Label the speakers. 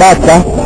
Speaker 1: 来，走。